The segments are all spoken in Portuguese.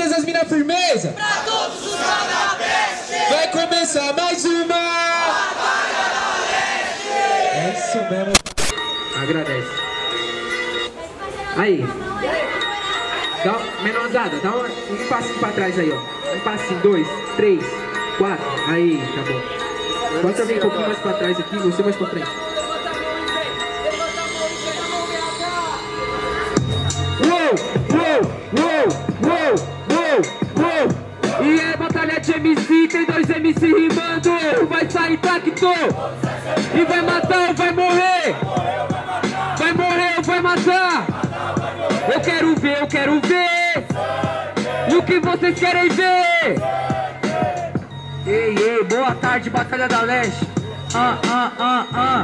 todas as minas firmeza. Pra todos os canapés. Vai começar mais uma. É isso mesmo. Agradece. Aí. Dá, menorzada, dá um, um passinho pra trás aí, ó. Um passinho, dois, três, quatro. Aí, tá bom. Bota bem um pouquinho mais pra trás aqui, você mais pra frente. Uou, uou, uou, E é batalha de MC, tem dois MC rimando. Vai sair tacto. E vai matar ou vai morrer. Vai morrer ou vai matar. Eu quero ver, eu quero ver. E o que vocês querem ver? Ei, ei, boa tarde, Batalha da Leste. Ah, ah, ah, ah.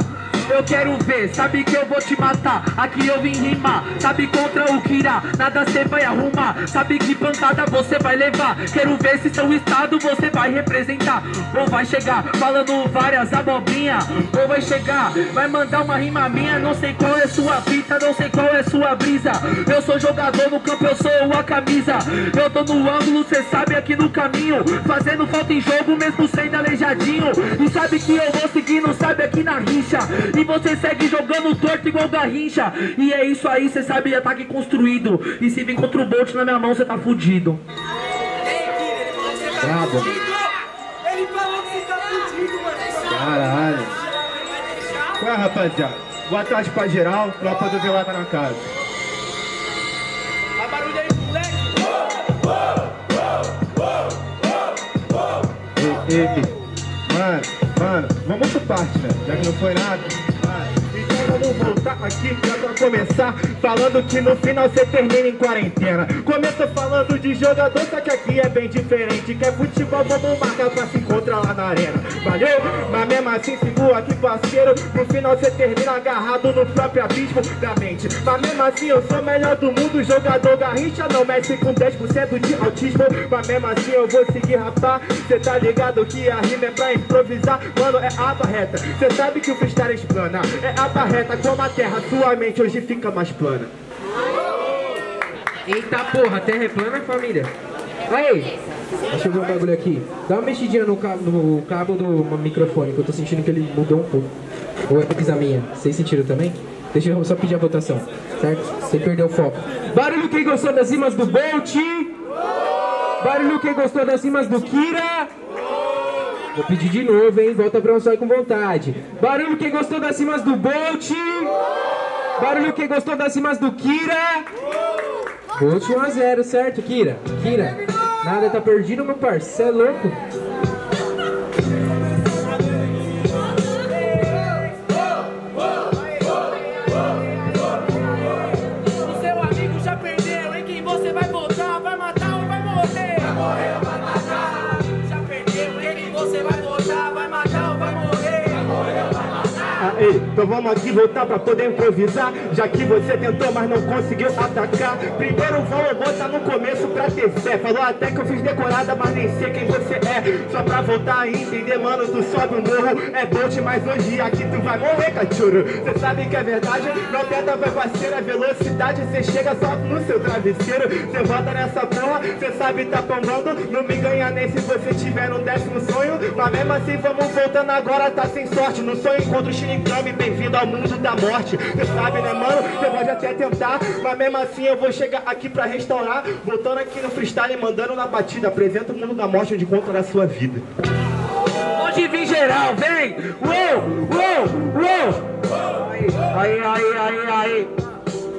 Eu quero ver, sabe que eu vou te matar. Aqui eu vim rimar, sabe contra o Kira. Nada cê vai arrumar, sabe que pancada você vai levar. Quero ver se seu estado você vai representar. Ou vai chegar falando várias abobrinha. Ou vai chegar, vai mandar uma rima minha. Não sei qual é sua fita, não sei qual é sua brisa. Eu sou jogador no campo, eu sou a camisa. Eu tô no ângulo, cê sabe aqui no caminho. Fazendo falta em jogo, mesmo sendo aleijadinho. E sabe que eu vou seguindo, sabe aqui na rixa. E você segue jogando torto igual garrincha. E é isso aí, cê sabe, ataque construído. E se vir contra o Bolt na minha mão, cê tá fudido. Brabo. Ele falou que você tá fudido, mano. Caralho. Ué, rapaziada. Boa tarde pra geral, tropa do Velada na casa. A barulho aí, moleque. Ei, ei, mano, mano, vamos por parte, né? Já que não foi nada. Mano, Vamos voltar aqui pra começar Falando que no final você termina em quarentena. Começa falando de jogador, só que aqui é bem diferente Quer futebol, vamos marcar pra se encontrar lá na arena. Valeu? Mas mesmo assim sigo aqui parceiro No final você termina agarrado no próprio abismo da mente. Mas mesmo assim eu sou melhor do mundo Jogador garrincha, não mexe com 10% de autismo. Mas mesmo assim eu vou seguir rapar Cê tá ligado que a rima é pra improvisar Mano, é aba reta Cê sabe que o freestyle explana É aba reta como a terra Sua mente hoje fica mais plana Eita porra, terra é plana, família? Aí, deixa eu ver um bagulho aqui. Dá uma mexidinha no cabo, no cabo do microfone, que eu tô sentindo que ele mudou um pouco. Ou é pesquisa minha? Vocês sentiram também? Deixa eu só pedir a votação, certo? Você perdeu o foco. Barulho quem gostou das rimas do Bolt? Barulho quem gostou das rimas do Kira? Vou pedir de novo, hein? Volta pra um só com vontade. Barulho quem gostou das rimas do Bolt? Barulho quem gostou das rimas do Kira? Bolt 1 a 0, certo, Kira? Kira, nada tá perdido, meu parceiro. É louco? Matar? Aê, então vamos aqui voltar pra poder improvisar Já que você tentou, mas não conseguiu atacar Primeiro vamos botar no começo pra ter fé Falou até que eu fiz decorada, mas nem sei quem você é Só pra voltar a entender, mano, tu sobe o morro. É Bolt, mas hoje aqui tu vai morrer, cachorro. Cê sabe que é verdade, não tenta, vai parceira Velocidade, cê chega só no seu travesseiro Cê volta nessa porra, cê sabe tá tombando Não me ganha nem se você tiver no décimo sonho. Mas mesmo assim vamos voltando agora, tá sem sorte. No sonho encontro o Shinigami, bem-vindo ao mundo da morte. Cê sabe né mano, cê pode até tentar Mas mesmo assim eu vou chegar aqui pra restaurar. Voltando aqui no freestyle, mandando na batida Apresenta o mundo da morte onde conta a sua vida Pode vir geral, vem! Uou, uou, uou! Aí, aí, aí, aí!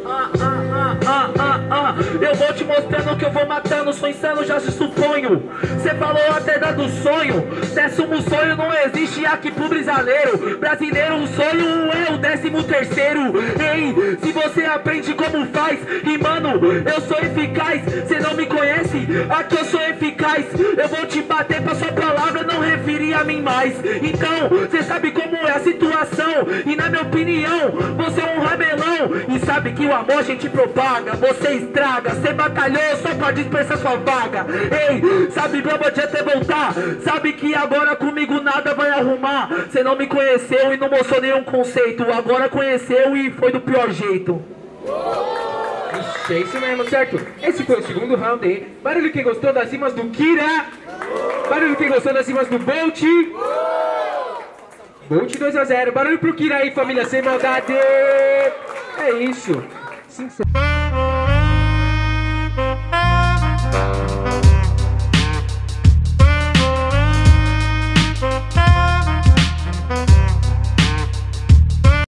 Ah, ah, ah, ah, ah. Eu vou te mostrando que eu vou matando, sou insano, já se suponho. Cê falou até da do sonho. Décimo sonho não existe aqui pro brisaleiro. Brasileiro, um sonho é décimo terceiro. Ei, se você aprende como faz, e mano, eu sou eficaz. Cê não me conhece? Aqui eu sou eficaz. Eu vou te bater pra sua palavra não referir a mim mais. Então, cê sabe como é a situação. E na minha opinião, você é um rabelão. Sabe que o amor a gente propaga. Você estraga, cê batalhou só pra dispersar sua vaga. Ei, sabe, não adianta voltar. Sabe que agora comigo nada vai arrumar. Cê não me conheceu e não mostrou nenhum conceito. Agora conheceu e foi do pior jeito. Ixi. É isso mesmo, certo? Esse foi o segundo round aí. Barulho quem gostou das rimas do Kira. Barulho quem gostou das rimas do Bolt. Bolt 2x0. Barulho pro Kira aí, família, sem maldade. É isso.